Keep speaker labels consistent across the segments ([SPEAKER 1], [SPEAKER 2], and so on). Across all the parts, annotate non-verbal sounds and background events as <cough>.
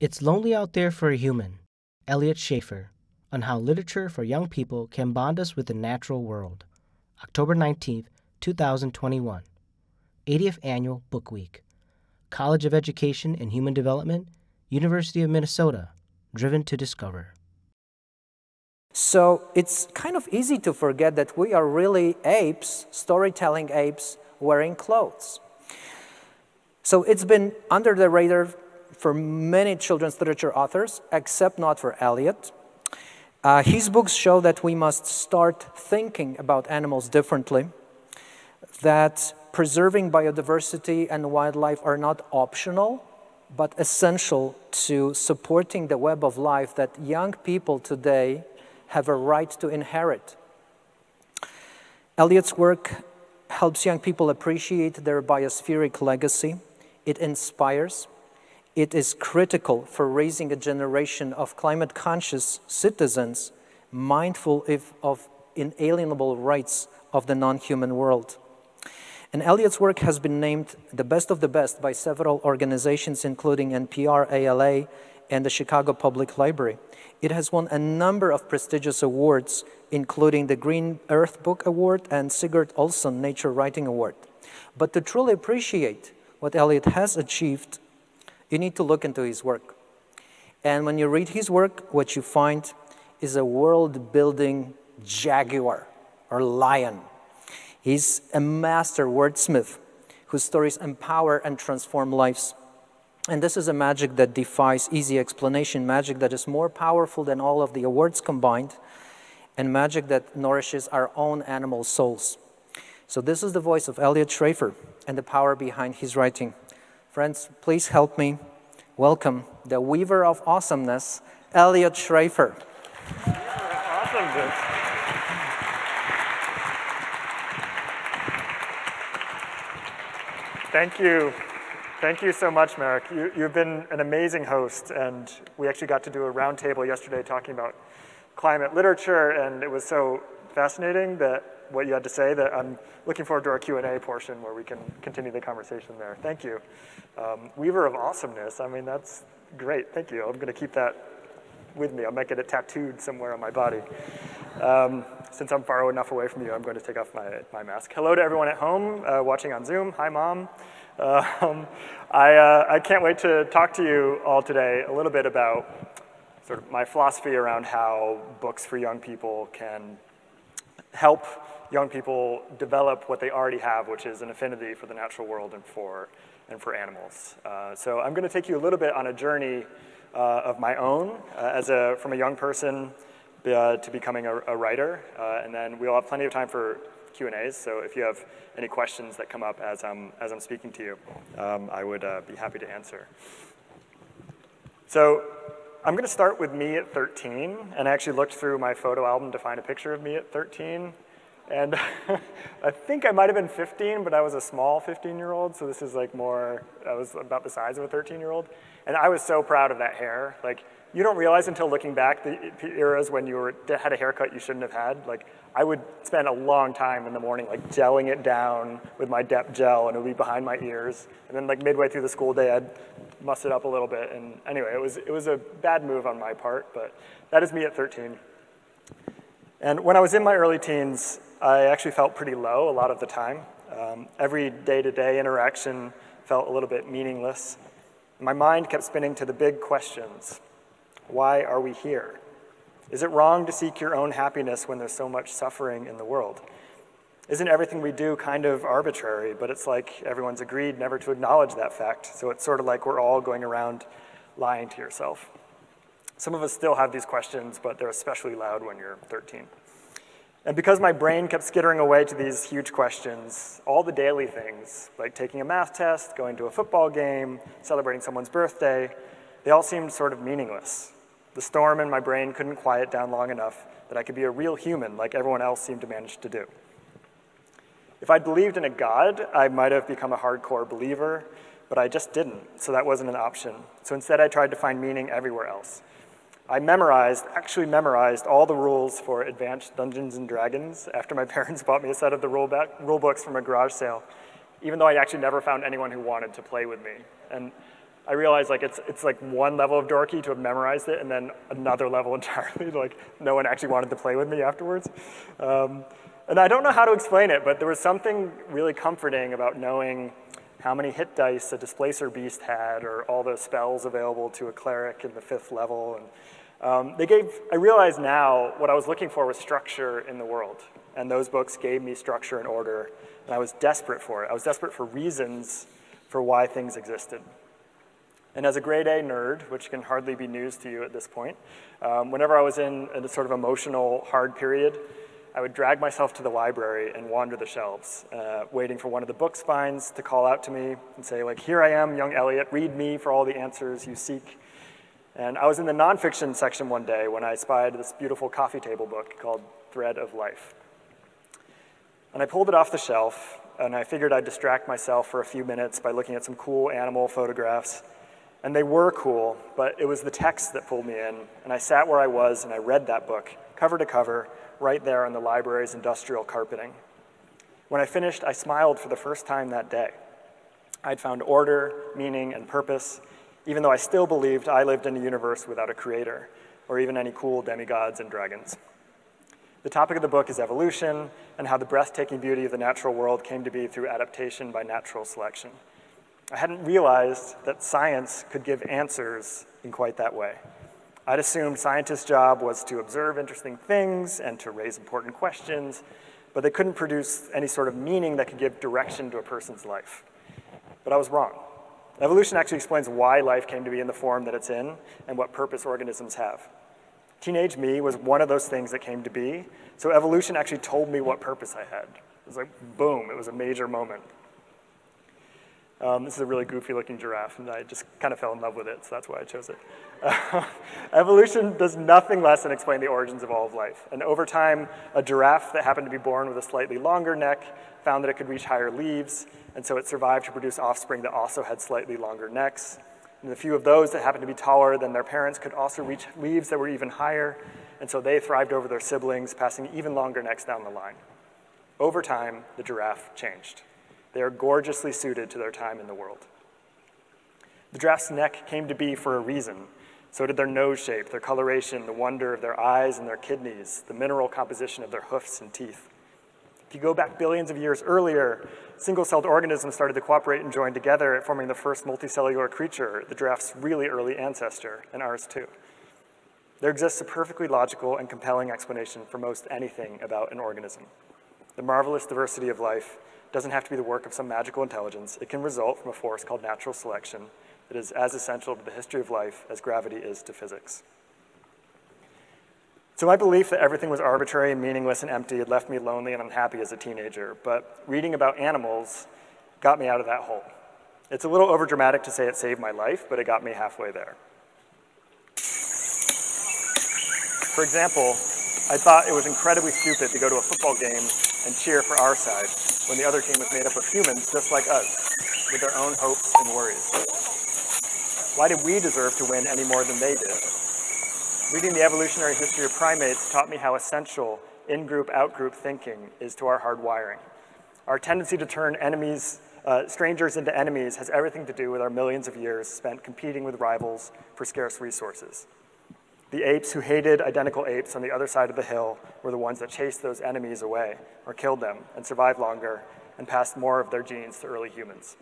[SPEAKER 1] It's Lonely Out There for a Human, Eliot Schrefer, on how literature for young people can bond us with the natural world. October 19th, 2021. 80th Annual Book Week. College of Education and Human Development, University of Minnesota, driven to discover.
[SPEAKER 2] So it's kind of easy to forget that we are really apes, storytelling apes, wearing clothes. So it's been under the radar for many children's literature authors, except not for Eliot. Uh, his books show that we must start thinking about animals differently, that preserving biodiversity and wildlife are not optional, but essential to supporting the web of life that young people today have a right to inherit. Eliot's work helps young people appreciate their biospheric legacy. It inspires. It is critical for raising a generation of climate conscious citizens mindful of inalienable rights of the non human world. And Eliot's work has been named the best of the best by several organizations, including NPR, ALA, and the Chicago Public Library. It has won a number of prestigious awards, including the Green Earth Book Award and Sigurd Olson Nature Writing Award. But to truly appreciate what Elliot has achieved, you need to look into his work. And when you read his work, what you find is a world building jaguar or lion. He's a master wordsmith whose stories empower and transform lives. And this is a magic that defies easy explanation, magic that is more powerful than all of the awards combined, and magic that nourishes our own animal souls. So, this is the voice of Eliot Schrefer and the power behind his writing. Friends, please help me welcome the weaver of awesomeness, Eliot Schrefer.
[SPEAKER 3] Awesome. Thank you. Thank you so much, Marek. You, have been an amazing host, and we actually got to do a roundtable yesterday talking about climate literature, and it was so fascinating that what you had to say that I'm looking forward to our Q&A portion where we can continue the conversation there. Thank you. Um, Weaver of Awesomeness, I mean, that's great. Thank you. I'm going to keep that with me. I might get it tattooed somewhere on my body. Um, since I'm far enough away from you, I'm going to take off my, my mask. Hello to everyone at home uh, watching on Zoom. Hi, Mom. Um, I, uh, I can't wait to talk to you all today a little bit about sort of my philosophy around how books for young people can help young people develop what they already have, which is an affinity for the natural world and for, and for animals. Uh, so I'm going to take you a little bit on a journey uh, of my own uh, as a, from a young person uh, to becoming a, a writer, uh, and then we'll have plenty of time for Q&As, so if you have any questions that come up as I'm, as I'm speaking to you, um, I would be happy to answer. So I'm going to start with me at 13, and I actually looked through my photo album to find a picture of me at 13. And <laughs> I think I might have been 15, but I was a small 15-year-old, so this is like more, I was about the size of a 13-year-old. And I was so proud of that hair. Like, you don't realize until looking back the eras when you were, had a haircut you shouldn't have had. Like, I would spend a long time in the morning like gelling it down with my dep gel and it would be behind my ears. And then like midway through the school day, I'd muss it up a little bit. And anyway, it was, it was a bad move on my part, but that is me at 13. And when I was in my early teens, I actually felt pretty low a lot of the time. Um, every day-to-day -day interaction felt a little bit meaningless. My mind kept spinning to the big questions. Why are we here? Is it wrong to seek your own happiness when there's so much suffering in the world? Isn't everything we do kind of arbitrary, but it's like everyone's agreed never to acknowledge that fact, so it's sort of like we're all going around lying to yourself. Some of us still have these questions, but they're especially loud when you're 13. And because my brain kept skittering away to these huge questions, all the daily things, like taking a math test, going to a football game, celebrating someone's birthday, they all seemed sort of meaningless. The storm in my brain couldn't quiet down long enough that I could be a real human like everyone else seemed to manage to do. If I'd believed in a God, I might have become a hardcore believer, but I just didn't, so that wasn't an option. So instead, I tried to find meaning everywhere else. I memorized, actually memorized, all the rules for Advanced Dungeons and Dragons after my <laughs> parents bought me a set of the rule, back, rule books from a garage sale, even though I actually never found anyone who wanted to play with me. And I realized like it's, it's like one level of dorky to have memorized it and then another level <laughs> entirely, like no one actually wanted to play with me afterwards. Um, and I don't know how to explain it, but there was something really comforting about knowing how many hit dice a displacer beast had or all the spells available to a cleric in the fifth level. And, um, they gave, I realize now what I was looking for was structure in the world. And those books gave me structure and order. And I was desperate for it. I was desperate for reasons for why things existed. And as a grade A nerd, which can hardly be news to you at this point, um, whenever I was in a sort of emotional hard period, I would drag myself to the library and wander the shelves, uh, waiting for one of the book spines to call out to me and say, like, here I am, young Eliot, read me for all the answers you seek. And I was in the nonfiction section one day when I spied this beautiful coffee table book called Thread of Life. And I pulled it off the shelf, and I figured I'd distract myself for a few minutes by looking at some cool animal photographs. And they were cool, but it was the text that pulled me in. And I sat where I was and I read that book, cover to cover, right there on the library's industrial carpeting. When I finished, I smiled for the first time that day. I'd found order, meaning, and purpose, even though I still believed I lived in a universe without a creator, or even any cool demigods and dragons. The topic of the book is evolution and how the breathtaking beauty of the natural world came to be through adaptation by natural selection. I hadn't realized that science could give answers in quite that way. I'd assumed scientists' job was to observe interesting things and to raise important questions, but they couldn't produce any sort of meaning that could give direction to a person's life. But I was wrong. Evolution actually explains why life came to be in the form that it's in and what purpose organisms have. Teenage me was one of those things that came to be, so evolution actually told me what purpose I had. It was like, boom, it was a major moment. Um, this is a really goofy looking giraffe, and I just kind of fell in love with it, so that's why I chose it. Uh, <laughs> evolution does nothing less than explain the origins of all of life. And over time, a giraffe that happened to be born with a slightly longer neck found that it could reach higher leaves, and so it survived to produce offspring that also had slightly longer necks. And a few of those that happened to be taller than their parents could also reach leaves that were even higher, and so they thrived over their siblings, passing even longer necks down the line. Over time, the giraffe changed. They are gorgeously suited to their time in the world. The giraffe's neck came to be for a reason. So did their nose shape, their coloration, the wonder of their eyes and their kidneys, the mineral composition of their hoofs and teeth. If you go back billions of years earlier, single-celled organisms started to cooperate and join together, forming the first multicellular creature, the giraffe's really early ancestor, and ours too. There exists a perfectly logical and compelling explanation for most anything about an organism. The marvelous diversity of life doesn't have to be the work of some magical intelligence. It can result from a force called natural selection that is as essential to the history of life as gravity is to physics. So my belief that everything was arbitrary and meaningless and empty had left me lonely and unhappy as a teenager, but reading about animals got me out of that hole. It's a little overdramatic to say it saved my life, but it got me halfway there. For example, I thought it was incredibly stupid to go to a football game and cheer for our side when the other team was made up of humans just like us, with their own hopes and worries. Why did we deserve to win any more than they did? Reading the evolutionary history of primates taught me how essential in-group, out-group thinking is to our hardwiring. Our tendency to turn enemies, uh, strangers into enemies has everything to do with our millions of years spent competing with rivals for scarce resources. The apes who hated identical apes on the other side of the hill were the ones that chased those enemies away or killed them and survived longer and passed more of their genes to early humans.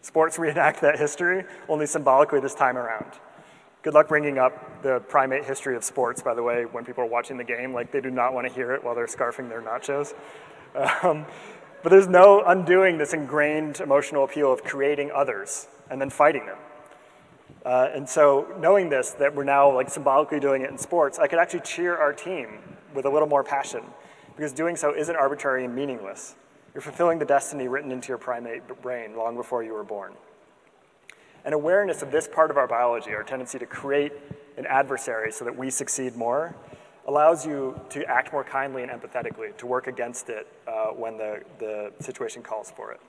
[SPEAKER 3] Sports reenact that history, only symbolically this time around. Good luck bringing up the primate history of sports, by the way, when people are watching the game. Like, they do not want to hear it while they're scarfing their nachos. <laughs> Um, but there's no undoing this ingrained emotional appeal of creating others and then fighting them. Uh, and so knowing this, that we're now like symbolically doing it in sports, I could actually cheer our team with a little more passion because doing so isn't arbitrary and meaningless. You're fulfilling the destiny written into your primate brain long before you were born. An awareness of this part of our biology, our tendency to create an adversary so that we succeed more, allows you to act more kindly and empathetically, to work against it uh, when the, the situation calls for it.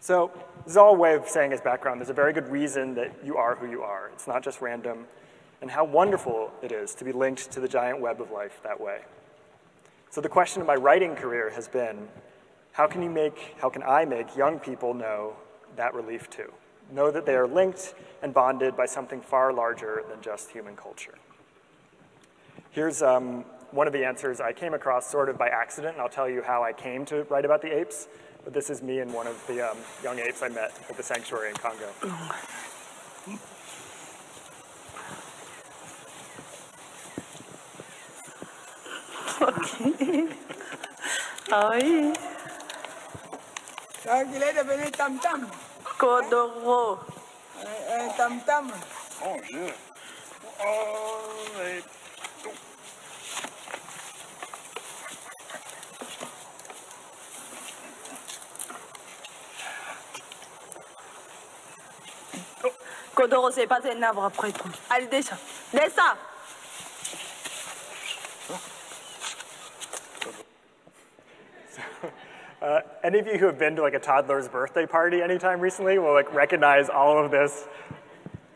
[SPEAKER 3] So this is all a way of saying as background, there's a very good reason that you are who you are. It's not just random, and how wonderful it is to be linked to the giant web of life that way. So the question of my writing career has been, how can you make, how can I make young people know that relief too. Know that they are linked and bonded by something far larger than just human culture. Here's um, one of the answers I came across sort of by accident, and I'll tell you how I came to write about the apes. But this is me and one of the um, young apes I met at the sanctuary in Congo.
[SPEAKER 4] Okay. Ay.
[SPEAKER 5] Kaya gila dah beli tam-tam.
[SPEAKER 4] Kodoro.
[SPEAKER 5] Eh, eh, tam-tam.
[SPEAKER 3] Mon Dieu. Oh, they...
[SPEAKER 4] Kodoro, c'est pas un arbre après tout. Allez, descends. Descends.
[SPEAKER 3] Uh, any of you who have been to like a toddler's birthday party anytime recently will like recognize all of this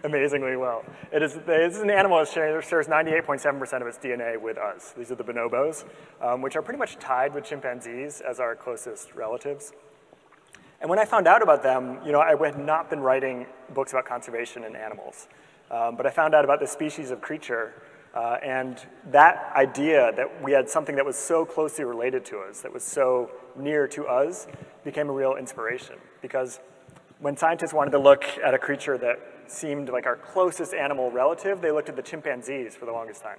[SPEAKER 3] amazingly well. It is, this is an animal that shares 98.7% of its DNA with us. These are the bonobos, um, which are pretty much tied with chimpanzees as our closest relatives. And when I found out about them, you know, I had not been writing books about conservation in animals. Um, but I found out about this species of creature uh, and that idea that we had something that was so closely related to us, that was so near to us, became a real inspiration. Because when scientists wanted to look at a creature that seemed like our closest animal relative, they looked at the chimpanzees for the longest time.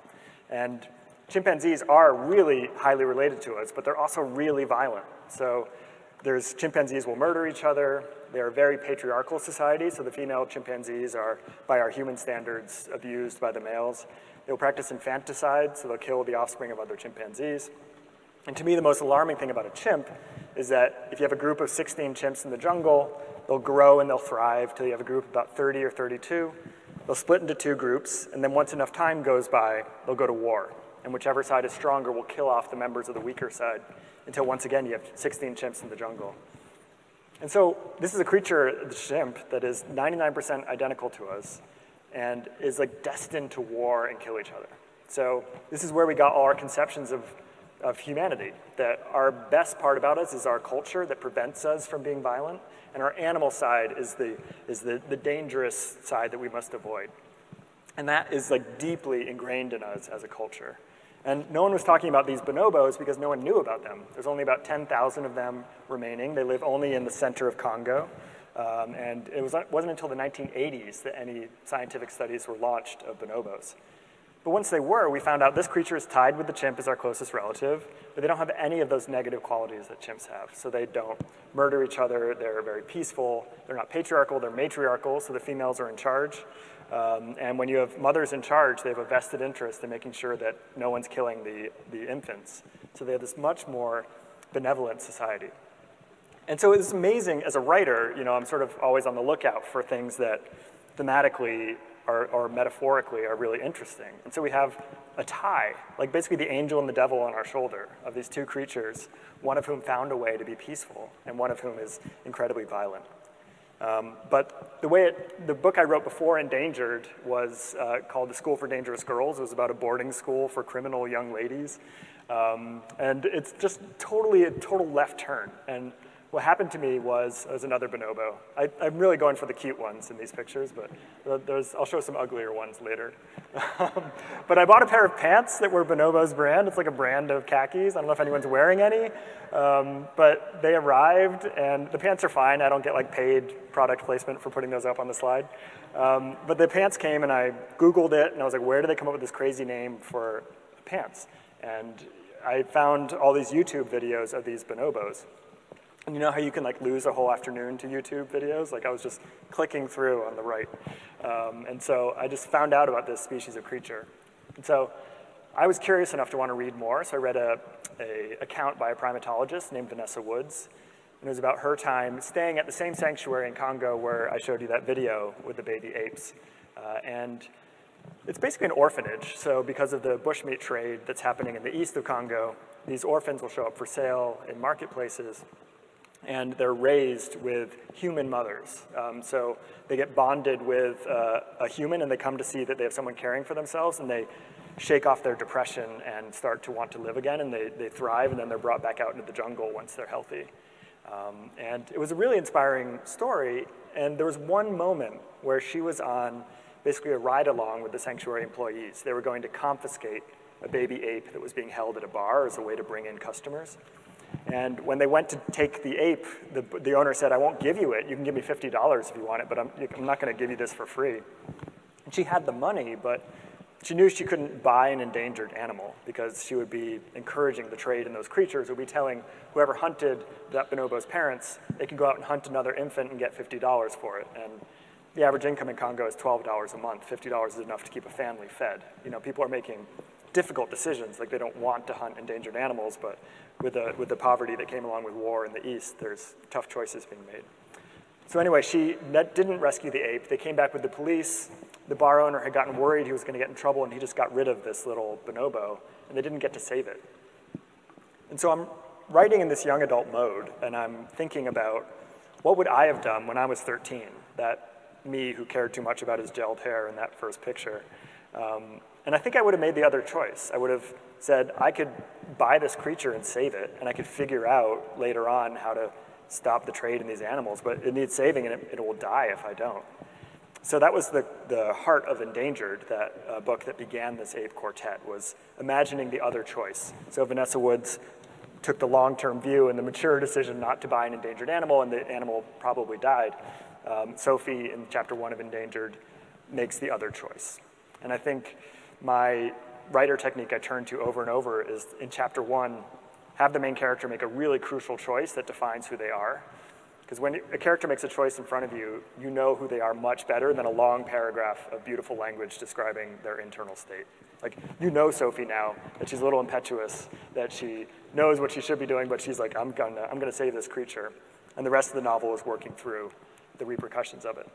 [SPEAKER 3] And chimpanzees are really highly related to us, but they're also really violent. So there's chimpanzees will murder each other. They are very patriarchal society, so the female chimpanzees are, by our human standards, abused by the males. They'll practice infanticide, so they'll kill the offspring of other chimpanzees. And to me, the most alarming thing about a chimp is that if you have a group of 16 chimps in the jungle, they'll grow and they'll thrive till you have a group of about 30 or 32. They'll split into two groups, and then once enough time goes by, they'll go to war. And whichever side is stronger will kill off the members of the weaker side until once again you have 16 chimps in the jungle. And so this is a creature, the chimp, that is 99% identical to us and is like destined to war and kill each other. So this is where we got all our conceptions of, of humanity, that our best part about us is our culture that prevents us from being violent, and our animal side is the, is the, the dangerous side that we must avoid. And that is like deeply ingrained in us as a culture. And no one was talking about these bonobos because no one knew about them. There's only about 10,000 of them remaining. They live only in the center of Congo. Um, and it was, wasn't until the 1980s that any scientific studies were launched of bonobos. But once they were, we found out this creature is tied with the chimp as our closest relative, but they don't have any of those negative qualities that chimps have. So they don't murder each other, they're very peaceful, they're not patriarchal, they're matriarchal, so the females are in charge. Um, and when you have mothers in charge, they have a vested interest in making sure that no one's killing the, the infants. So they have this much more benevolent society. And so it's amazing as a writer, you know, I'm sort of always on the lookout for things that thematically or, or metaphorically are really interesting. And so we have a tie, like basically the angel and the devil on our shoulder of these two creatures, one of whom found a way to be peaceful and one of whom is incredibly violent. Um, but the way it, the book I wrote before, Endangered, was uh, called The School for Dangerous Girls. It was about a boarding school for criminal young ladies. Um, and it's just totally a total left turn. And what happened to me was, was another bonobo. I, am really going for the cute ones in these pictures, but I'll show some uglier ones later. <laughs> But I bought a pair of pants that were Bonobos brand. It's like a brand of khakis. I don't know if anyone's wearing any, um, but they arrived, and the pants are fine. I don't get like paid product placement for putting those up on the slide. Um, but the pants came, and I Googled it, and I was like, where did they come up with this crazy name for pants? And I found all these YouTube videos of these bonobos. And you know how you can like lose a whole afternoon to YouTube videos? Like I was just clicking through on the right. Um, and so I just found out about this species of creature. And so I was curious enough to want to read more, so I read a, a account by a primatologist named Vanessa Woods. And it was about her time staying at the same sanctuary in Congo where I showed you that video with the baby apes. Uh, and it's basically an orphanage. So because of the bushmeat trade that's happening in the east of Congo, these orphans will show up for sale in marketplaces and they're raised with human mothers. Um, so they get bonded with uh, a human and they come to see that they have someone caring for themselves and they shake off their depression and start to want to live again and they, they thrive and then they're brought back out into the jungle once they're healthy. Um, and it was a really inspiring story. And there was one moment where she was on basically a ride along with the sanctuary employees. They were going to confiscate a baby ape that was being held at a bar as a way to bring in customers. And when they went to take the ape, the, the owner said, I won't give you it. You can give me $50 if you want it, but I'm, I'm not going to give you this for free. And she had the money, but she knew she couldn't buy an endangered animal because she would be encouraging the trade in those creatures, would be telling whoever hunted that bonobo's parents, they can go out and hunt another infant and get $50 for it. And the average income in Congo is $12 a month. $50 is enough to keep a family fed. You know, people are making difficult decisions, like they don't want to hunt endangered animals, but with the, with the poverty that came along with war in the East, there's tough choices being made. So anyway, she didn't rescue the ape. They came back with the police. The bar owner had gotten worried he was going to get in trouble, and he just got rid of this little bonobo, and they didn't get to save it. And so I'm writing in this young adult mode, and I'm thinking about what would I have done when I was 13, that me who cared too much about his gelled hair in that first picture. Um, and I think I would have made the other choice. I would have said, I could buy this creature and save it, and I could figure out later on how to stop the trade in these animals, but it needs saving and it, it will die if I don't. So that was the, the heart of Endangered, that uh, book that began this ape quartet, was imagining the other choice. So Vanessa Woods took the long-term view and the mature decision not to buy an endangered animal, and the animal probably died. Um, Sophie, in chapter one of Endangered, makes the other choice. And I think my writer technique I turn to over and over is in chapter one, have the main character make a really crucial choice that defines who they are. Because when a character makes a choice in front of you, you know who they are much better than a long paragraph of beautiful language describing their internal state. Like, you know Sophie now, that she's a little impetuous, that she knows what she should be doing, but she's like, I'm gonna, I'm gonna save this creature. And the rest of the novel is working through the repercussions of it.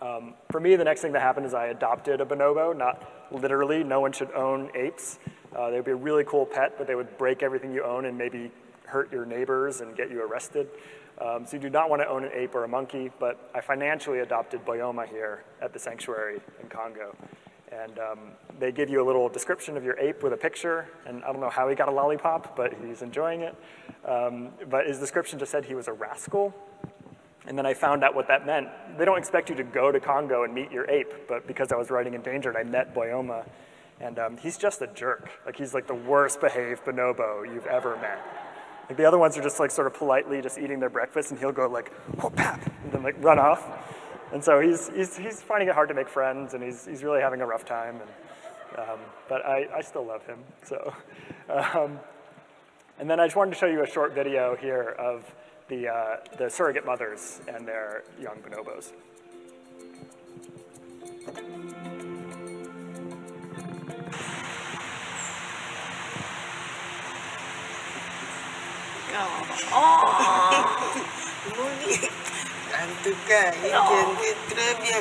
[SPEAKER 3] Um, for me, the next thing that happened is I adopted a bonobo, not literally, no one should own apes. Uh, they would be a really cool pet, but they would break everything you own and maybe hurt your neighbors and get you arrested. Um, so you do not want to own an ape or a monkey, but I financially adopted Boyoma here at the sanctuary in Congo. And um, they give you a little description of your ape with a picture, and I don't know how he got a lollipop, but he's enjoying it. Um, but his description just said he was a rascal, and then I found out what that meant. They don't expect you to go to Congo and meet your ape, but because I was writing Endangered, I met Boyoma, and um, he's just a jerk. Like he's like the worst behaved bonobo you've ever met. Like the other ones are just like sort of politely just eating their breakfast, and he'll go like, whoop, and then like run off. And so he's, he's, he's finding it hard to make friends, and he's, he's really having a rough time. And, um, but I, I still love him, so. <laughs> Um, and then I just wanted to show you a short video here of the, uh, the surrogate mothers and their young bonobos.
[SPEAKER 5] Oh. En tout cas, il vient très bien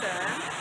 [SPEAKER 3] lesson.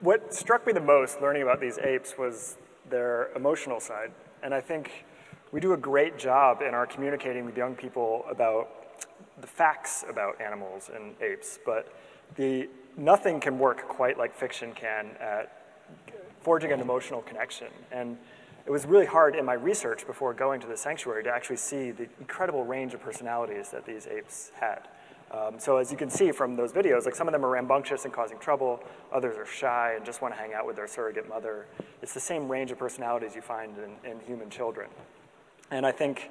[SPEAKER 3] What struck me the most learning about these apes was their emotional side. And I think we do a great job in our communicating with young people about the facts about animals and apes, but the, nothing can work quite like fiction can at forging an emotional connection. And it was really hard in my research before going to the sanctuary to actually see the incredible range of personalities that these apes had. Um, so as you can see from those videos, like some of them are rambunctious and causing trouble, others are shy and just want to hang out with their surrogate mother. It's the same range of personalities you find in, in human children. And I think,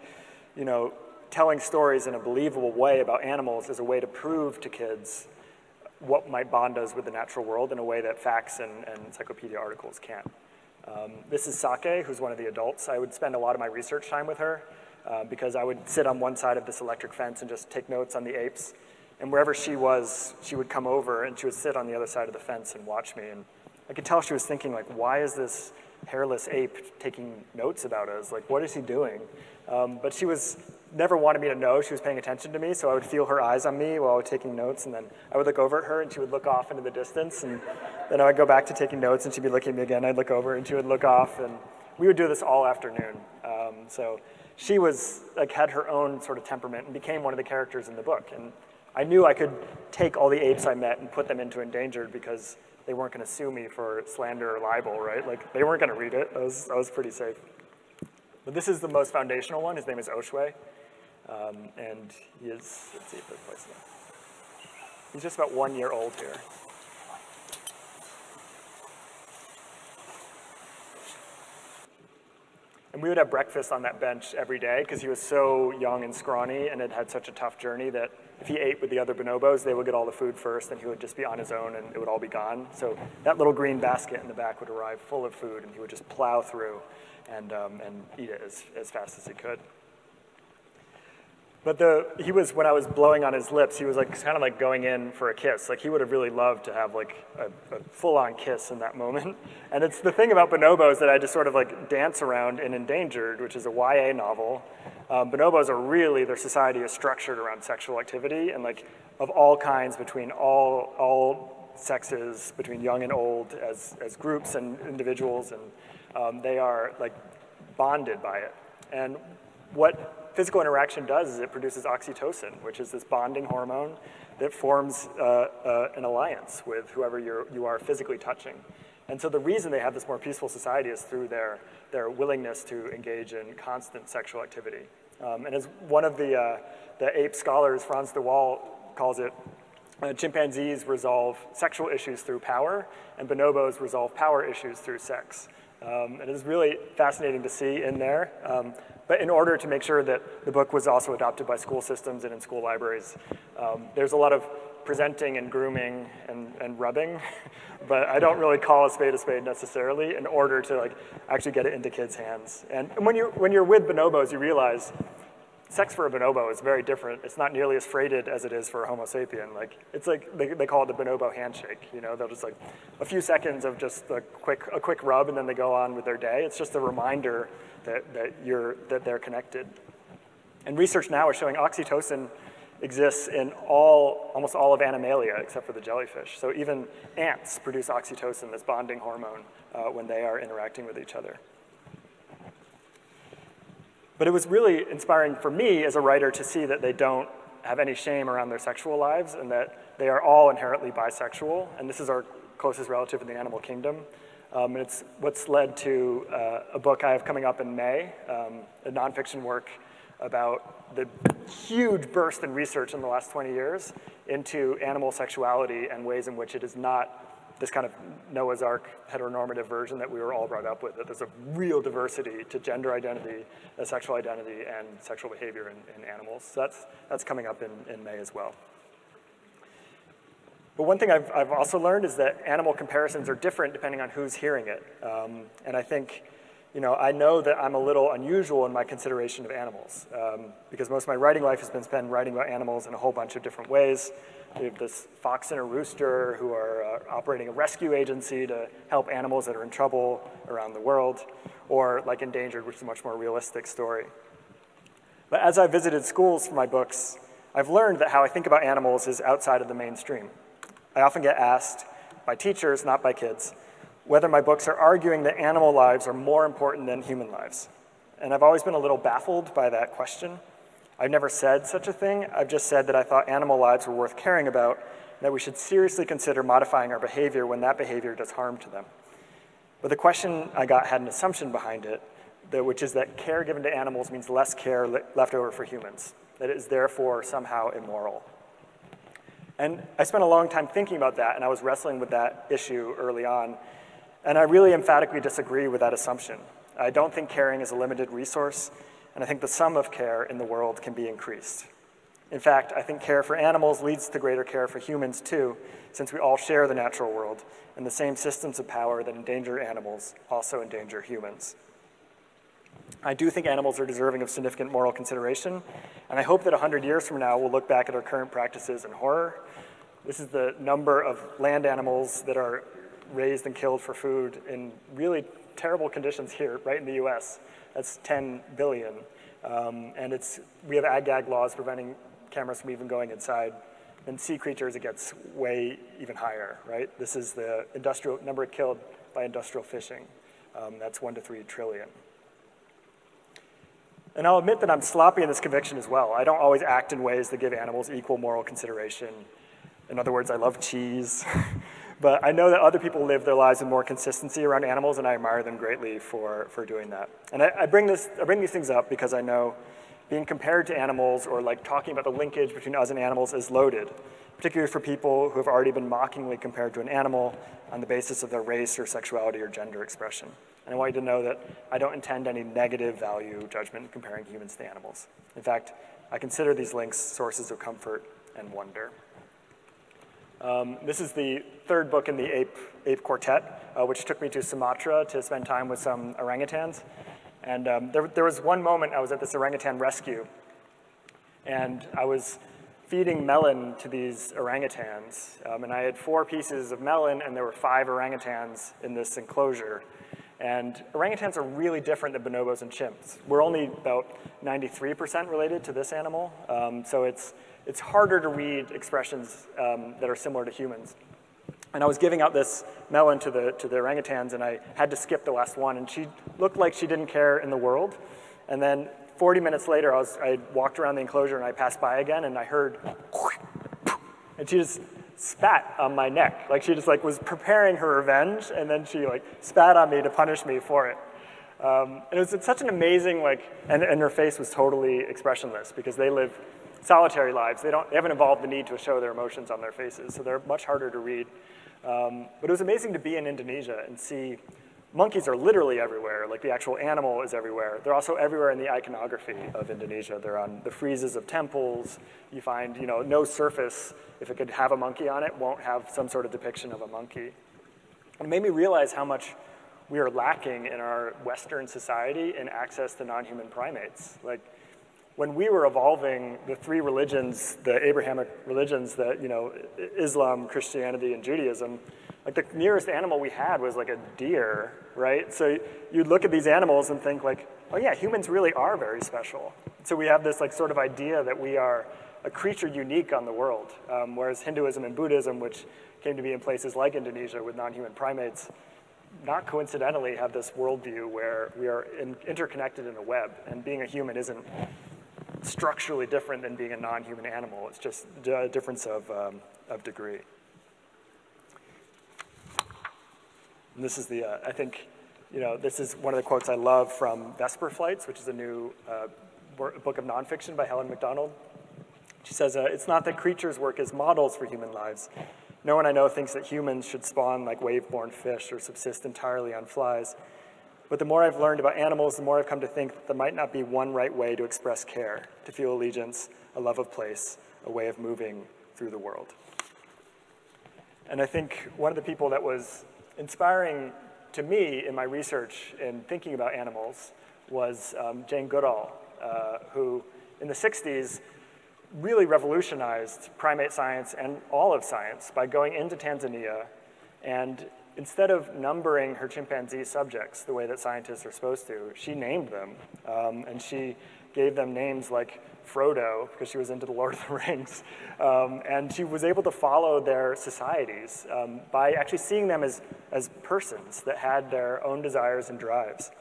[SPEAKER 3] you know, telling stories in a believable way about animals is a way to prove to kids what might bond us with the natural world in a way that facts and, and encyclopedia articles can't. Um, this is Sake, who's one of the adults. I would spend a lot of my research time with her uh, because I would sit on one side of this electric fence and just take notes on the apes. And wherever she was, she would come over and she would sit on the other side of the fence and watch me. And I could tell she was thinking, like, why is this hairless ape taking notes about us? Like, what is he doing? Um, but she was never wanted me to know she was paying attention to me, so I would feel her eyes on me while I was taking notes, and then I would look over at her, and she would look off into the distance, and then I would go back to taking notes, and she'd be looking at me again. I'd look over, and she would look off, and we would do this all afternoon. Um, so she was like had her own sort of temperament and became one of the characters in the book. And I knew I could take all the apes I met and put them into endangered because they weren't going to sue me for slander or libel, right? Like they weren't going to read it. I was, I was pretty safe. But this is the most foundational one. His name is Oshwe. Um, and he is, let's see if there's place He's just about one year old here. And we would have breakfast on that bench every day because he was so young and scrawny and had had such a tough journey that if he ate with the other bonobos, they would get all the food first and he would just be on his own and it would all be gone. So that little green basket in the back would arrive full of food and he would just plow through and, um, and eat it as, as fast as he could. But the, he was, when I was blowing on his lips, he was like kind of like going in for a kiss. Like he would have really loved to have like a, a full-on kiss in that moment. <laughs> And it's the thing about bonobos that I just sort of like dance around in Endangered, which is a YA novel. Um, bonobos are really, their society is structured around sexual activity and like of all kinds between all, all sexes, between young and old as, as groups and individuals. And um, they are like bonded by it. And what physical interaction does is it produces oxytocin, which is this bonding hormone that forms uh, uh, an alliance with whoever you're, you are physically touching. And so the reason they have this more peaceful society is through their, their willingness to engage in constant sexual activity. Um, and as one of the, uh, the ape scholars, Frans de Waal, calls it, uh, chimpanzees resolve sexual issues through power, and bonobos resolve power issues through sex. Um, it is really fascinating to see in there. Um, but in order to make sure that the book was also adopted by school systems and in school libraries, um, there's a lot of presenting and grooming and, and rubbing, <laughs> but I don't really call a spade a spade necessarily in order to like actually get it into kids' hands. And when you're, when you're with bonobos, you realize sex for a bonobo is very different. It's not nearly as freighted as it is for a Homo sapien. Like it's like they, they call it the bonobo handshake. You know, they'll just like a few seconds of just a quick a quick rub, and then they go on with their day. It's just a reminder that that you're that they're connected. And research now is showing oxytocin exists in all almost all of animalia except for the jellyfish. So even ants produce oxytocin, this bonding hormone, uh, when they are interacting with each other. But it was really inspiring for me as a writer to see that they don't have any shame around their sexual lives and that they are all inherently bisexual. And this is our closest relative in the animal kingdom. Um, and it's what's led to uh, a book I have coming up in May, um, a nonfiction work about the huge burst in research in the last 20 years into animal sexuality and ways in which it is not this kind of Noah's Ark heteronormative version that we were all brought up with, that there's a real diversity to gender identity, uh, sexual identity, and sexual behavior in, in animals. So that's, that's coming up in, in May as well. But one thing I've, I've also learned is that animal comparisons are different depending on who's hearing it. Um, and I think, you know, I know that I'm a little unusual in my consideration of animals um, because most of my writing life has been spent writing about animals in a whole bunch of different ways. We have this fox and a rooster who are uh, operating a rescue agency to help animals that are in trouble around the world, or like Endangered, which is a much more realistic story. But as I visited schools for my books, I've learned that how I think about animals is outside of the mainstream. I often get asked by teachers, not by kids, whether my books are arguing that animal lives are more important than human lives. And I've always been a little baffled by that question. I've never said such a thing. I've just said that I thought animal lives were worth caring about, and that we should seriously consider modifying our behavior when that behavior does harm to them. But the question I got had an assumption behind it, which is that care given to animals means less care left over for humans, that it is therefore somehow immoral. And I spent a long time thinking about that, and I was wrestling with that issue early on. And I really emphatically disagree with that assumption. I don't think caring is a limited resource, and I think the sum of care in the world can be increased. In fact, I think care for animals leads to greater care for humans too, since we all share the natural world, and the same systems of power that endanger animals also endanger humans. I do think animals are deserving of significant moral consideration, and I hope that 100 years from now we'll look back at our current practices in horror. This is the number of land animals that are raised and killed for food in really terrible conditions here, right in the US. That's 10 billion. Um, and it's, we have ag-gag laws preventing cameras from even going inside. And sea creatures, it gets way even higher, right? This is the industrial number killed by industrial fishing. Um, that's one to three trillion. And I'll admit that I'm sloppy in this conviction as well. I don't always act in ways that give animals equal moral consideration. In other words, I love cheese. <laughs> but I know that other people live their lives with more consistency around animals, and I admire them greatly for, for doing that. And I, I, bring this, I bring these things up because I know being compared to animals or like talking about the linkage between us and animals is loaded, particularly for people who have already been mockingly compared to an animal on the basis of their race or sexuality or gender expression. And I want you to know that I don't intend any negative value judgment comparing humans to animals. In fact, I consider these links sources of comfort and wonder. Um, this is the third book in the ape, ape quartet, uh, which took me to Sumatra to spend time with some orangutans. And um, there, there was one moment I was at this orangutan rescue, and I was feeding melon to these orangutans. Um, and I had four pieces of melon, and there were five orangutans in this enclosure. And orangutans are really different than bonobos and chimps. We're only about 93% related to this animal, um, so it's, it's harder to read expressions um, that are similar to humans. And I was giving out this melon to the, to the orangutans, and I had to skip the last one, and she looked like she didn't care in the world. And then 40 minutes later, I, was, I walked around the enclosure, and I passed by again, and I heard, <laughs> and she just spat on my neck. Like she just like was preparing her revenge, and then she like spat on me to punish me for it. Um, and it was such an amazing like, and, and her face was totally expressionless because they live solitary lives. They don't, they haven't evolved the need to show their emotions on their faces, so they're much harder to read. Um, but it was amazing to be in Indonesia and see monkeys are literally everywhere, like the actual animal is everywhere. They're also everywhere in the iconography of Indonesia. They're on the friezes of temples. You find, you know, no surface, if it could have a monkey on it, won't have some sort of depiction of a monkey. It made me realize how much we are lacking in our Western society in access to non-human primates. Like, when we were evolving the three religions, the Abrahamic religions that, you know, Islam, Christianity, and Judaism, like the nearest animal we had was like a deer, right? So you'd look at these animals and think like, oh yeah, humans really are very special. So we have this like sort of idea that we are a creature unique on the world, um, whereas Hinduism and Buddhism, which came to be in places like Indonesia with non-human primates, not coincidentally have this worldview where we are in, interconnected in a web, and being a human isn't structurally different than being a non-human animal. It's just a difference of, um, of degree. And this is the, uh, I think, you know, this is one of the quotes I love from Vesper Flights, which is a new uh, book of nonfiction by Helen Macdonald. She says, uh, it's not that creatures work as models for human lives. No one I know thinks that humans should spawn like wave-borne fish or subsist entirely on flies. But the more I've learned about animals, the more I've come to think that there might not be one right way to express care, to feel allegiance, a love of place, a way of moving through the world. And I think one of the people that was inspiring to me in my research in thinking about animals was um, Jane Goodall, uh, who in the 60s really revolutionized primate science and all of science by going into Tanzania and instead of numbering her chimpanzee subjects the way that scientists are supposed to, she named them. Um, and she gave them names like Frodo, because she was into the Lord of the <laughs> Rings. Um, and she was able to follow their societies um, by actually seeing them as, as persons that had their own desires and drives.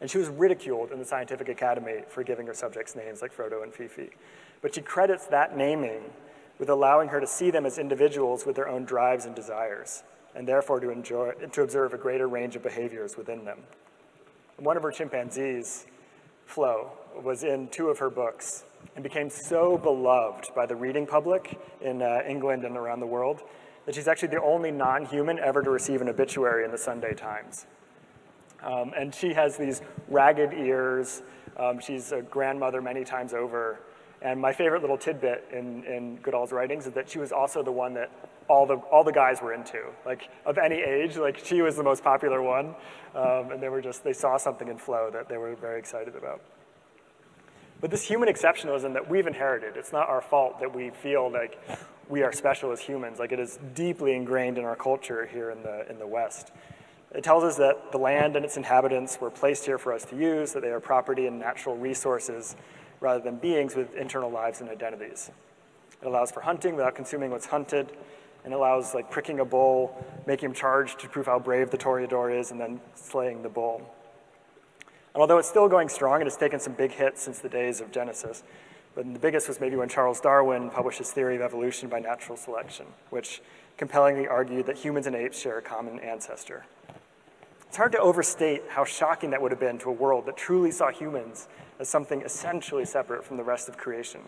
[SPEAKER 3] And she was ridiculed in the Scientific Academy for giving her subjects names like Frodo and Fifi. But she credits that naming with allowing her to see them as individuals with their own drives and desires and therefore to, enjoy, to observe a greater range of behaviors within them. One of her chimpanzees, Flo, was in two of her books and became so beloved by the reading public in uh, England and around the world that she's actually the only non-human ever to receive an obituary in the Sunday Times. Um, and she has these ragged ears. Um, she's a grandmother many times over. And my favorite little tidbit in, in Goodall's writings is that she was also the one that all the, all the guys were into. Like, of any age, like, she was the most popular one. Um, and they were just, they saw something in Flo that they were very excited about. But this human exceptionalism that we've inherited, it's not our fault that we feel like we are special as humans. Like, it is deeply ingrained in our culture here in the, in the West. It tells us that the land and its inhabitants were placed here for us to use, that they are property and natural resources rather than beings with internal lives and identities. It allows for hunting without consuming what's hunted, and allows like pricking a bull, making him charge to prove how brave the toreador is, and then slaying the bull. And although it's still going strong, it has taken some big hits since the days of Genesis. But the biggest was maybe when Charles Darwin published his theory of evolution by natural selection, which compellingly argued that humans and apes share a common ancestor. It's hard to overstate how shocking that would have been to a world that truly saw humans as something essentially separate from the rest of creation.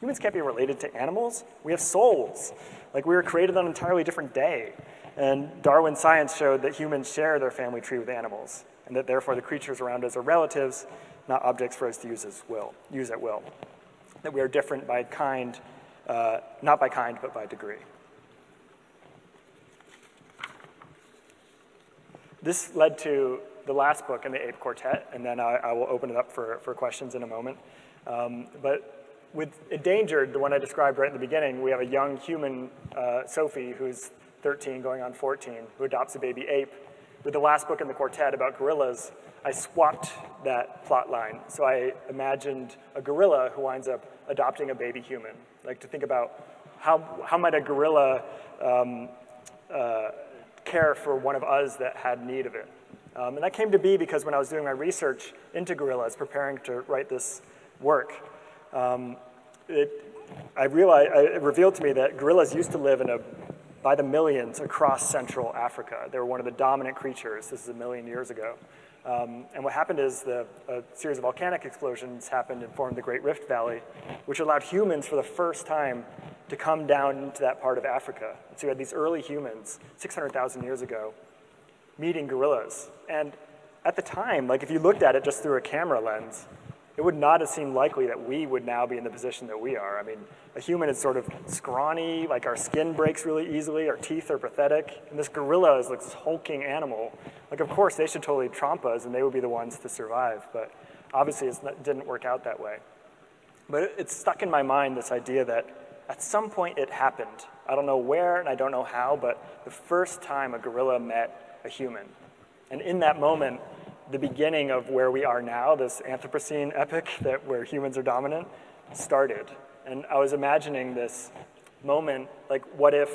[SPEAKER 3] Humans can't be related to animals. We have souls. Like we were created on an entirely different day. And Darwin science showed that humans share their family tree with animals, and that therefore the creatures around us are relatives, not objects for us to use as will, use at will. That we are different by kind, uh, not by kind, but by degree. This led to the last book in the Ape Quartet, and then I, I will open it up for, for questions in a moment. Um, but with Endangered, the one I described right in the beginning, we have a young human, uh, Sophie, who's 13 going on 14, who adopts a baby ape. With the last book in the quartet about gorillas, I swapped that plot line. So I imagined a gorilla who winds up adopting a baby human. Like to think about how, how might a gorilla um, uh, care for one of us that had need of it. Um, and that came to be because when I was doing my research into gorillas, preparing to write this work, um, it, I realized, it revealed to me that gorillas used to live in a, by the millions across Central Africa. They were one of the dominant creatures. This is a million years ago. Um, and what happened is the, a series of volcanic explosions happened and formed the Great Rift Valley, which allowed humans for the first time to come down into that part of Africa. So you had these early humans, 600,000 years ago, meeting gorillas. And at the time, like if you looked at it just through a camera lens, it would not have seemed likely that we would now be in the position that we are. I mean, a human is sort of scrawny, like our skin breaks really easily, our teeth are pathetic, and this gorilla is like this hulking animal. Like, of course, they should totally trump us, and they would be the ones to survive, but obviously it didn't work out that way. But it's stuck in my mind, this idea that at some point it happened. I don't know where, and I don't know how, but the first time a gorilla met a human. And in that moment, the beginning of where we are now, this Anthropocene epoch <laughs> that where humans are dominant, started. And I was imagining this moment, like what if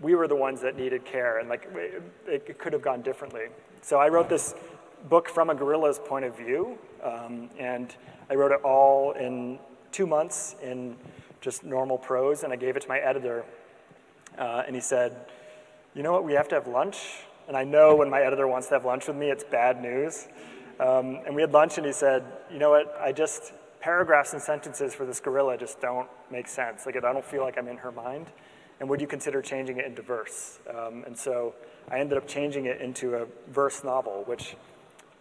[SPEAKER 3] we were the ones that needed care and like it, it could have gone differently. So I wrote this book from a gorilla's point of view, um, and I wrote it all in two months in just normal prose, and I gave it to my editor, uh, and he said, you know what, we have to have lunch, and I know when my editor wants to have lunch with me, it's bad news. Um, and we had lunch, and he said, you know what, I just, paragraphs and sentences for this gorilla just don't make sense. Like, I don't feel like I'm in her mind. And would you consider changing it into verse? Um, and so I ended up changing it into a verse novel, which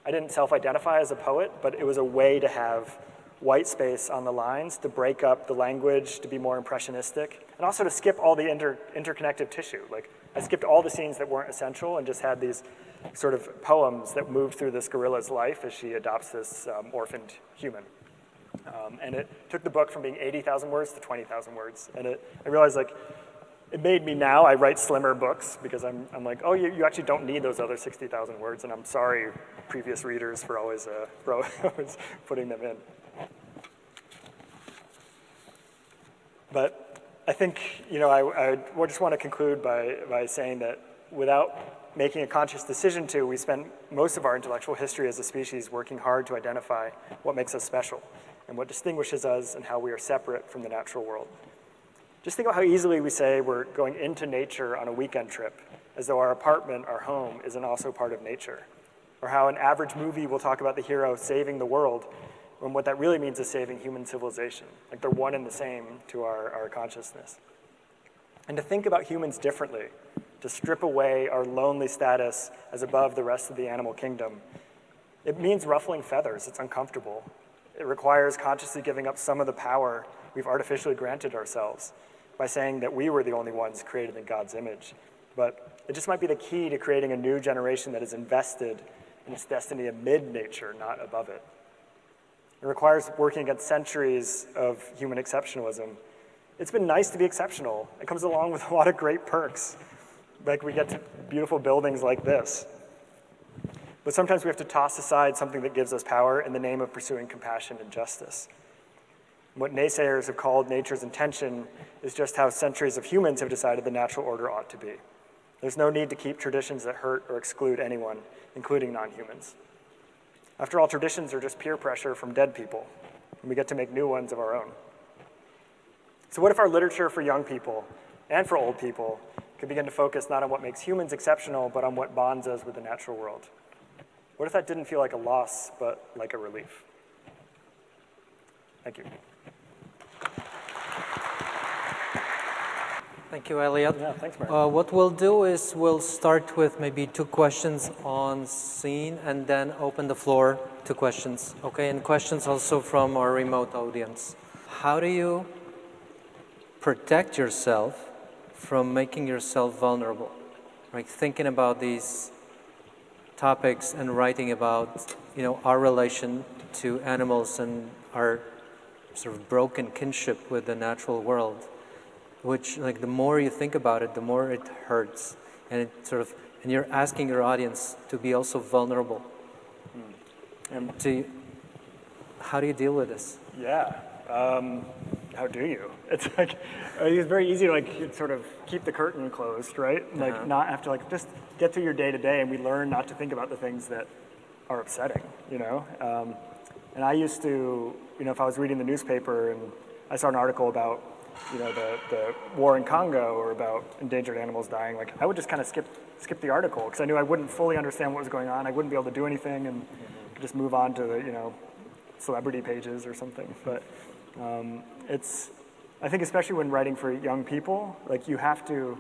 [SPEAKER 3] I didn't self-identify as a poet, but it was a way to have white space on the lines to break up the language, to be more impressionistic, and also to skip all the inter interconnective tissue. Like I skipped all the scenes that weren't essential and just had these sort of poems that moved through this gorilla's life as she adopts this um, orphaned human. Um, and it took the book from being 80,000 words to 20,000 words. And it, I realized like, it made me now, I write slimmer books because I'm, I'm like, oh, you, you actually don't need those other 60,000 words. And I'm sorry, previous readers, for always, uh, for always <laughs> putting them in. But I think, you know, I, I just want to conclude by, by saying that without making a conscious decision to, we spend most of our intellectual history as a species working hard to identify what makes us special and what distinguishes us and how we are separate from the natural world. Just think about how easily we say we're going into nature on a weekend trip, as though our apartment, our home, isn't also part of nature. Or how an average movie will talk about the hero saving the world when what that really means is saving human civilization. Like they're one and the same to our, our consciousness. And to think about humans differently, to strip away our lonely status as above the rest of the animal kingdom, it means ruffling feathers. It's uncomfortable. It requires consciously giving up some of the power we've artificially granted ourselves by saying that we were the only ones created in God's image. But it just might be the key to creating a new generation that is invested in its destiny amid nature, not above it. It requires working against centuries of human exceptionalism. It's been nice to be exceptional. It comes along with <laughs> a lot of great perks. Like we get to beautiful buildings like this. But sometimes we have to toss aside something that gives us power in the name of pursuing compassion and justice. What naysayers have called nature's intention is just how centuries of humans have decided the natural order ought to be. There's no need to keep traditions that hurt or exclude anyone, including non humans. After all, traditions are just peer pressure from dead people, and we get to make new ones of our own. So, what if our literature for young people and for old people could begin to focus not on what makes humans exceptional, but on what bonds us with the natural world? What if that didn't feel like a loss, but like a relief? Thank you.
[SPEAKER 2] Thank you, Eliot.
[SPEAKER 3] Yeah, thanks, Mark.
[SPEAKER 2] Uh, what we'll do is we'll start with maybe two questions on scene and then open the floor to questions. Okay, and questions also from our remote audience. How do you protect yourself from making yourself vulnerable? Like thinking about these topics and writing about, you know, our relation to animals and our sort of broken kinship with the natural world which like the more you think about it, the more it hurts, and it sort of and you're asking your audience to be also vulnerable. Mm. And to how do you deal with this?
[SPEAKER 3] Yeah. Um, how do you? It's like it's very easy to like sort of keep the curtain closed, right? Like uh-huh. not have to like just get through your day to day, and we learn not to think about the things that are upsetting, you know. Um, and I used to, you know, if I was reading the newspaper and I saw an article about you know, the, the war in Congo or about endangered animals dying, like I would just kind of skip skip the article because I knew I wouldn't fully understand what was going on. I wouldn't be able to do anything and mm-hmm. just move on to the, you know, celebrity pages or something. But um, it's, I think especially when writing for young people, like you have to,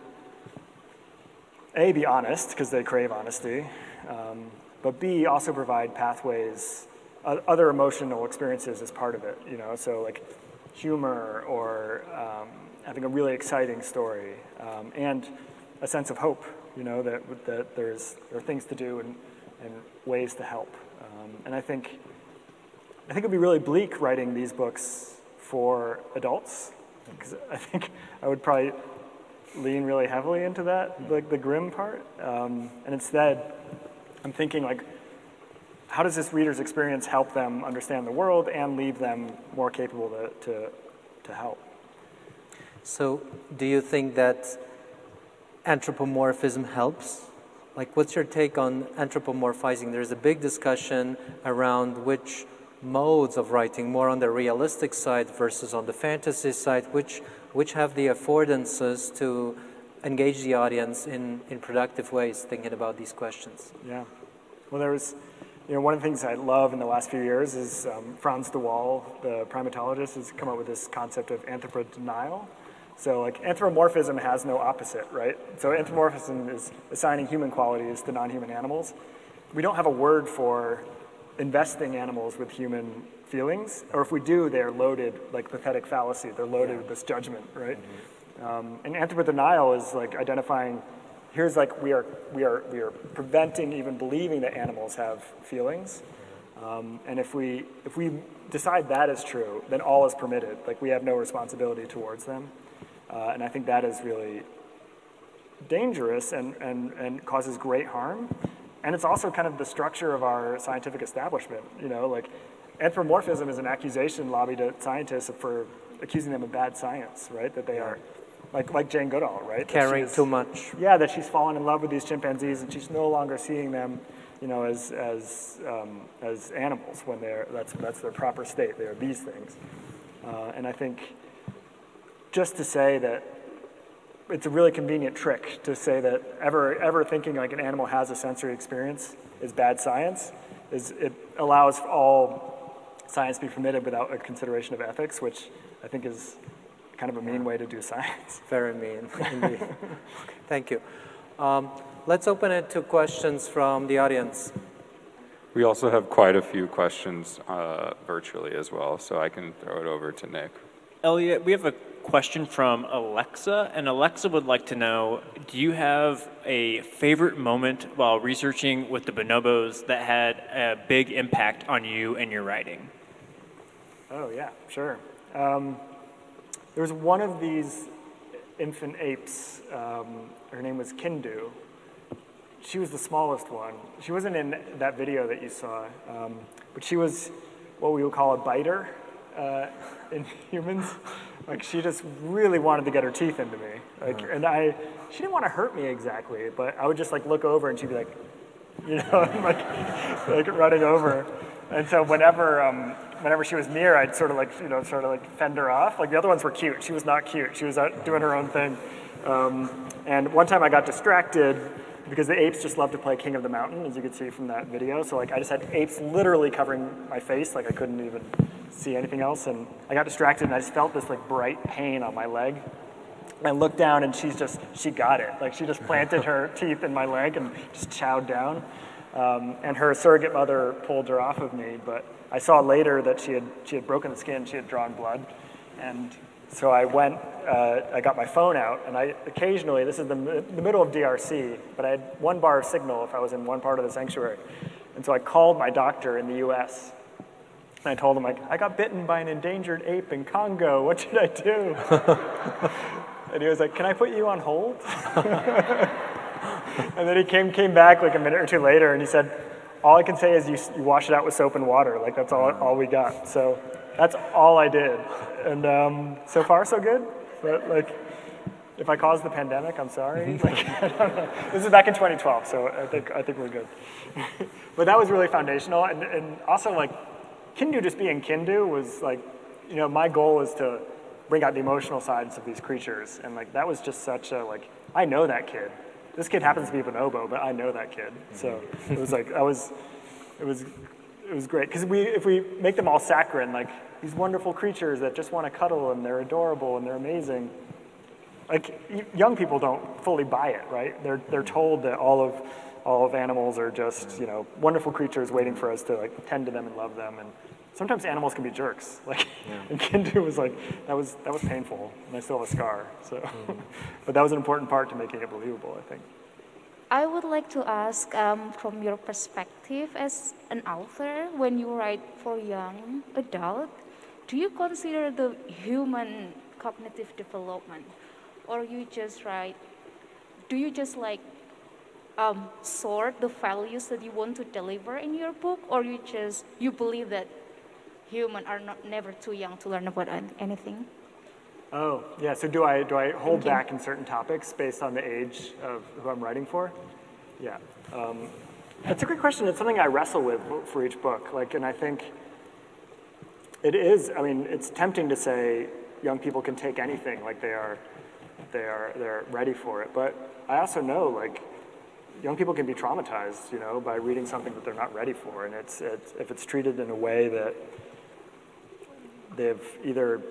[SPEAKER 3] A, be honest because they crave honesty, um, but B, also provide pathways, uh, other emotional experiences as part of it, you know, so like humor or um, having a really exciting story um, and a sense of hope, you know, that, that there's, there are things to do and, and ways to help. Um, and I think, I think it'd be really bleak writing these books for adults, because I think I would probably lean really heavily into that, like the grim part. Um, and instead, I'm thinking like, how does this reader's experience help them understand the world and leave them more capable to, to, to help?
[SPEAKER 2] So, do you think that anthropomorphism helps? Like, what's your take on anthropomorphizing? There's a big discussion around which modes of writing, more on the realistic side versus on the fantasy side, which, which have the affordances to engage the audience in, in productive ways, thinking about these questions.
[SPEAKER 3] Yeah. Well, there was you know, one of the things I love in the last few years is um, Frans de Waal, the primatologist, has come up with this concept of anthropodenial. So like anthropomorphism has no opposite, right? So anthropomorphism is assigning human qualities to non-human animals. We don't have a word for investing animals with human feelings, or if we do, they're loaded like pathetic fallacy. They're loaded yeah. with this judgment, right? Mm-hmm. Um, and anthropodenial is like identifying here's like we are, we are, we are preventing even believing that animals have feelings. Um, and if we, if we decide that is true, then all is permitted. Like we have no responsibility towards them. Uh, and I think that is really dangerous and, and, and causes great harm. And it's also kind of the structure of our scientific establishment. You know, like anthropomorphism is an accusation lobbied at scientists for accusing them of bad science, right? That they are like like Jane Goodall, right?
[SPEAKER 2] Caring too much.
[SPEAKER 3] Yeah, that she's fallen in love with these chimpanzees and she's no longer seeing them, you know, as as um, as animals when they're that's that's their proper state. They are these things, uh, and I think just to say that it's a really convenient trick to say that ever ever thinking like an animal has a sensory experience is bad science. Is it allows all science to be permitted without a consideration of ethics, which I think is kind of a mean way to do science. <laughs>
[SPEAKER 2] Very mean, indeed. Thank you. Um, let's open it to questions from the audience.
[SPEAKER 6] We also have quite a few questions uh, virtually as well, so I can throw it over to Nick.
[SPEAKER 7] Eliot, we have a question from Alexa, and Alexa would like to know Do you have a favorite moment while researching with the bonobos that had a big impact on you and your writing?
[SPEAKER 3] Oh, yeah, sure. Um, there was one of these infant apes, um, her name was Kindu. She was the smallest one. She wasn't in that video that you saw, um, but she was what we would call a biter uh, in <laughs> humans. Like she just really wanted to get her teeth into me. Like, and I, she didn't want to hurt me exactly, but I would just like look over and she'd be like, <laughs> you know, <laughs> like, like running over. And so whenever, um, whenever she was near, I'd sort of like, you know, sort of like fend her off. Like the other ones were cute. She was not cute. She was out doing her own thing. Um, and one time I got distracted because the apes just love to play King of the Mountain, as you could see from that video. So like I just had apes literally covering my face, like I couldn't even see anything else. And I got distracted and I just felt this like bright pain on my leg. I looked down and she's just, she got it. Like she just planted her <laughs> teeth in my leg and just chowed down. Um, and her surrogate mother pulled her off of me, but I saw later that she had, she had broken the skin, she had drawn blood. And so I went, uh, I got my phone out, and I occasionally, this is the, the middle of DRC, but I had one bar of signal if I was in one part of the sanctuary. And so I called my doctor in the US, and I told him, like, I got bitten by an endangered ape in Congo, what should I do? <laughs> and he was like, can I put you on hold? <laughs> and then he came, came back like a minute or two later, and he said, all I can say is you, you wash it out with soap and water. Like, that's all, all we got. So that's all I did. And um, so far, so good. But like, if I caused the pandemic, I'm sorry. <laughs> Like, <laughs> this is back in 2012, so I think I think we're good. <laughs> but that was really foundational, and, and also like, Kindu just being Kindu was like, you know, my goal was to bring out the emotional sides of these creatures, and like that was just such a like, I know that kid. This kid happens to be bonobo, but I know that kid. So it was like I was, it was, it was great because we if we make them all saccharine like these wonderful creatures that just want to cuddle and they're adorable and they're amazing. Like young people don't fully buy it, right? They're they're told that all of all of animals are just you know wonderful creatures waiting for us to like tend to them and love them and sometimes animals can be jerks <laughs> like yeah. and Kindu was like that was that was painful and I still have a scar so mm-hmm. <laughs> but that was an important part to making it believable I think
[SPEAKER 8] I would like to ask um, from your perspective as an author when you write for young adult do you consider the human cognitive development or you just write do you just like um, sort the values that you want to deliver in your book or you just you believe that humans are not never too young to learn about anything
[SPEAKER 3] oh yeah so do i do i hold back in certain topics based on the age of who i'm writing for yeah um, that's a great question it's something i wrestle with for each book like and i think it is, I mean, it's tempting to say young people can take anything, like they are, they are, they're ready for it. But I also know, like, young people can be traumatized, you know, by reading something that they're not ready for. And it's, it's if it's treated in a way that they've either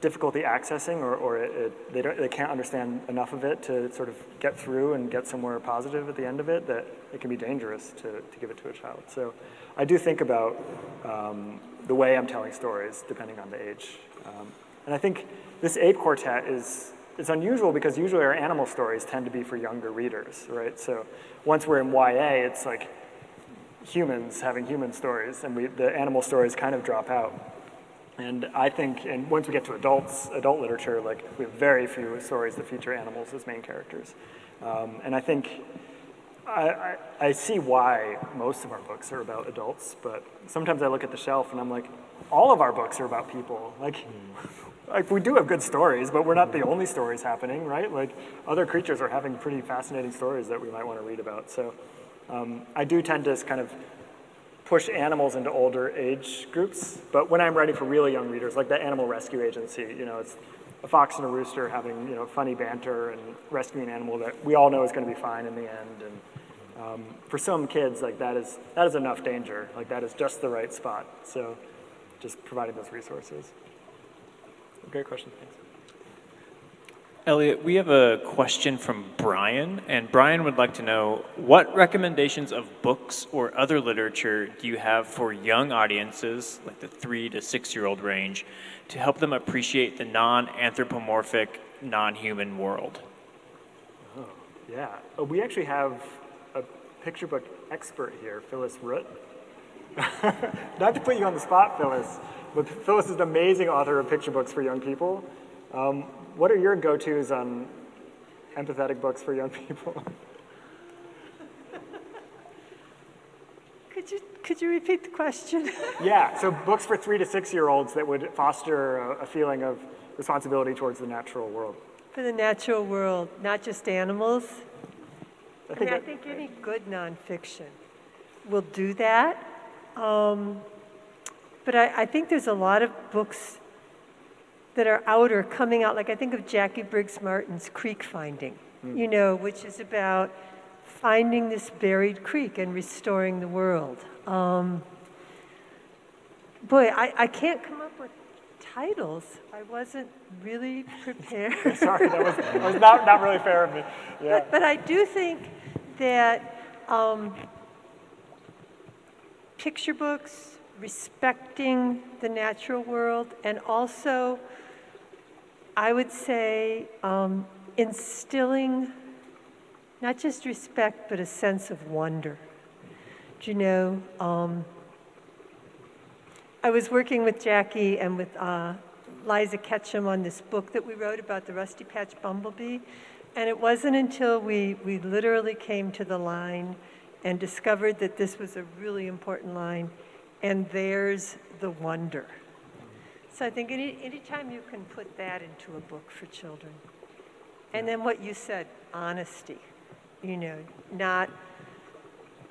[SPEAKER 3] difficulty accessing or, or it, it, they, don't, they can't understand enough of it to sort of get through and get somewhere positive at the end of it, that it can be dangerous to, to give it to a child. So I do think about um, the way I'm telling stories, depending on the age. Um, and I think this ape quartet is, is unusual because usually our animal stories tend to be for younger readers, right? So once we're in YA, it's like humans having human stories, and we, the animal stories kind of drop out. And I think, and once we get to adults, adult literature, like we have very few stories that feature animals as main characters. Um, and I think I, I, I, see why most of our books are about adults, but sometimes I look at the shelf and I'm like, all of our books are about people. Like, <laughs> like we do have good stories, but we're not the only stories happening, right? Like other creatures are having pretty fascinating stories that we might want to read about. So um, I do tend to kind of push animals into older age groups. But when I'm writing for really young readers, like the Animal Rescue Agency, you know, it's a fox and a rooster having you know funny banter and rescuing an animal that we all know is going to be fine in the end. And um, for some kids, like that is that is enough danger. Like that is just the right spot. So, just providing those resources. Great question. Thanks.
[SPEAKER 7] Eliot, we have a question from Brian, and Brian would like to know what recommendations of books or other literature do you have for young audiences, like the three to six year old range, to help them appreciate the non anthropomorphic, non human world?
[SPEAKER 3] Oh, yeah. Oh, we actually have a picture book expert here, Phyllis Root. <laughs> Not to put you on the spot, Phyllis, but Phyllis is an amazing author of picture books for young people. Um, what are your go-tos on empathetic books for young people? <laughs>
[SPEAKER 9] Could you, could you repeat the question? <laughs>
[SPEAKER 3] yeah, so books for three to six year olds that would foster a, a feeling of responsibility towards the natural world.
[SPEAKER 9] For the natural world, not just animals.
[SPEAKER 3] I,
[SPEAKER 9] I
[SPEAKER 3] think,
[SPEAKER 9] mean, I think any good nonfiction will do that. Um, but I, I think there's a lot of books that are out or coming out. Like I think of Jackie Briggs Martin's Creek Finding, mm. you know, which is about finding this buried creek and restoring the world. Um, boy, I, I can't come up with titles. I wasn't really prepared. <laughs>
[SPEAKER 3] Sorry, that was, that was not, not really fair of me. Yeah. <laughs>
[SPEAKER 9] But, but I do think that um, picture books, respecting the natural world, and also, I would say, um, instilling not just respect, but a sense of wonder. Do you know, um, I was working with Jackie and with uh, Liza Ketchum on this book that we wrote about the Rusty Patch Bumblebee. And it wasn't until we, we literally came to the line and discovered that this was a really important line, and there's the wonder. So I think any anytime you can put that into a book for children, and then what you said, honesty you know, not,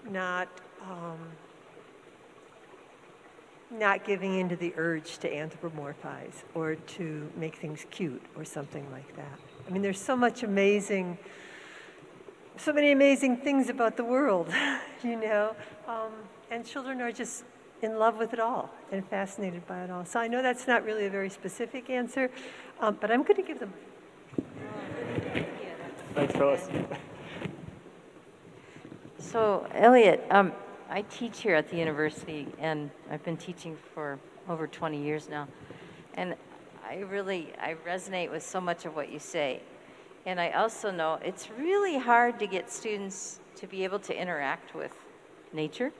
[SPEAKER 9] not, um, not giving into the urge to anthropomorphize or to make things cute or something like that. I mean, there's so much amazing, so many amazing things about the world, <laughs> you know, um, and children are just in love with it all and fascinated by it all. So I know that's not really a very specific answer, um, but I'm going to give them.
[SPEAKER 3] Thanks, Phyllis.
[SPEAKER 10] So, Eliot, um, I teach here at the university, and I've been teaching for over 20 years now. And I really, I resonate with so much of what you say. And I also know it's really hard to get students to be able to interact with nature,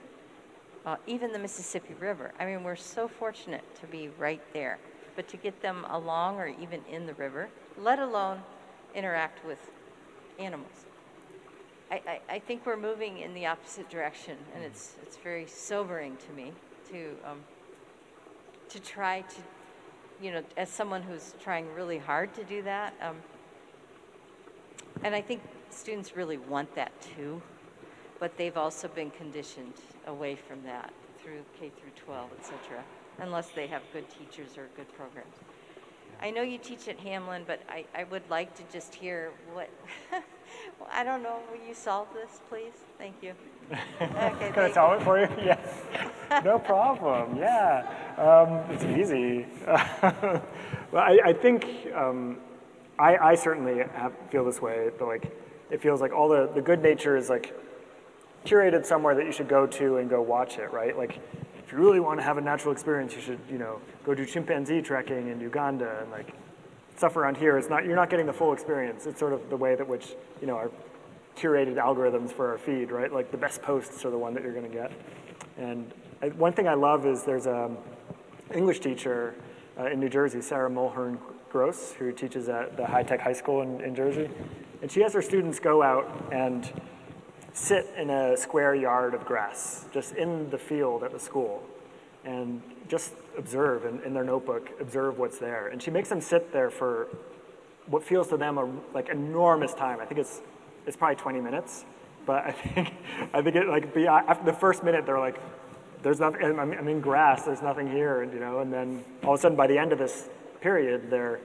[SPEAKER 10] uh, even the Mississippi River. I mean, we're so fortunate to be right there. But to get them along or even in the river, let alone interact with animals. I, I, I, think we're moving in the opposite direction, and it's, it's very sobering to me to, um, to try to, you know, as someone who's trying really hard to do that. Um, and I think students really want that too, but they've also been conditioned away from that through K through 12, et cetera, unless they have good teachers or good programs. I know you teach at Hamline, but I, I would like to just hear what Well, <laughs> I don't know. Will you solve this, please? Thank you. <laughs>
[SPEAKER 3] Okay, Can I solve it for you? <laughs> Yes. no problem. Yeah. Um, it's easy. well, I, I think um, I, I, certainly have, feel this way. But like, it feels like all the, the good nature is like curated somewhere that you should go to and go watch it, right? Like, if you really want to have a natural experience, you should, you know, go do chimpanzee trekking in Uganda and like stuff around here is not, you're not getting the full experience. It's sort of the way that which, you know, our curated algorithms for our feed, right? Like the best posts are the one that you're going to get. And I, one thing I love is there's a English teacher uh, in New Jersey, Sarah Mulhern Gross, who teaches at the high tech high school in, in Jersey. And she has her students go out and sit in a square yard of grass, just in the field at the school. And just observe in, in, their notebook, observe what's there. And she makes them sit there for what feels to them a, like enormous time. I think it's, it's probably 20 minutes, but I <laughs> think, I think it like, be, uh, after the first minute, they're like, there's nothing, I'm, I'm in grass, there's nothing here, and you know, and then all of a sudden by the end of this period, they're